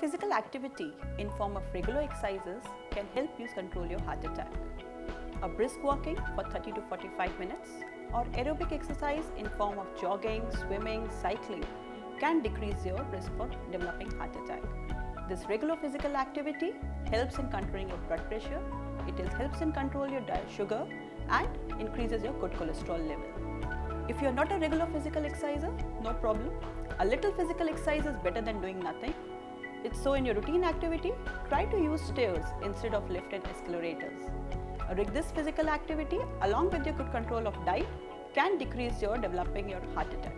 Physical activity in form of regular exercises can help you control your heart attack. A brisk walking for 30 to 45 minutes or aerobic exercise in form of jogging, swimming, cycling can decrease your risk for developing heart attack. This regular physical activity helps in controlling your blood pressure, it helps in control your sugar and increases your good cholesterol level. If you are not a regular physical exerciser, no problem. A little physical exercise is better than doing nothing. It's so in your routine activity, try to use stairs instead of lift and escalators. Rig This physical activity along with your good control of diet can decrease your developing your heart attack.